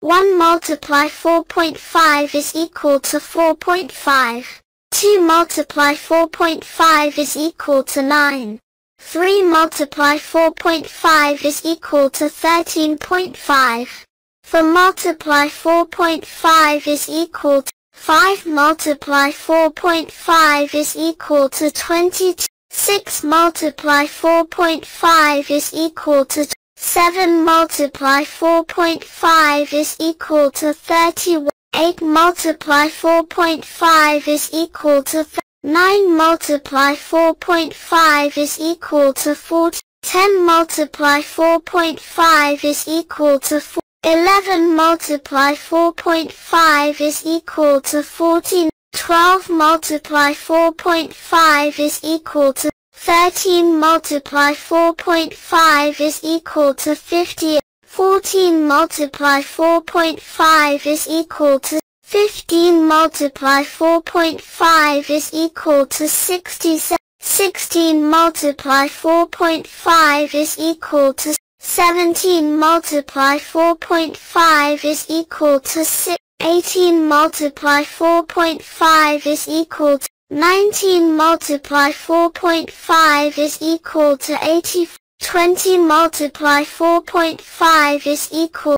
1 multiply 4.5 is equal to 4.5. 2 multiply 4.5 is equal to 9. 3 multiply 4.5 is equal to 13.5. 4 multiply 4.5 is equal to 5 multiply 4.5 is equal to 22. 6 multiply 4.5 is equal to 7 multiply 4.5 is equal to 31. 8 multiply 4.5 is equal to 9 multiply 4.5 is equal to 40. 10 multiply 4.5 is equal to 4. 11 multiply 4.5 is equal to 14. 12 multiply 4.5 is equal to 13 multiply 4.5 is equal to 50. 14 multiply 4.5 is equal to 15 multiply 4.5 is equal to 67. 16 multiply 4.5 is equal to 17 multiply 4.5 is equal to 6. 18 multiply 4.5 is equal to 19 multiply 4.5 is equal to 80. 20 multiply 4.5 is equal